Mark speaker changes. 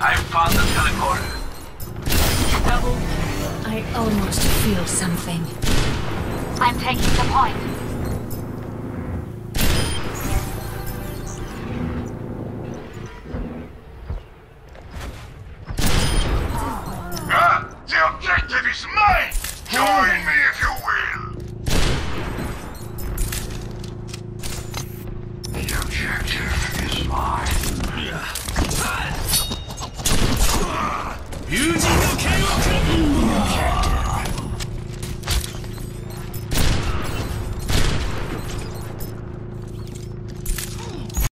Speaker 1: I found the teleporter.
Speaker 2: Double. I almost feel something.
Speaker 3: I'm taking the point.
Speaker 1: 友人の剣をくら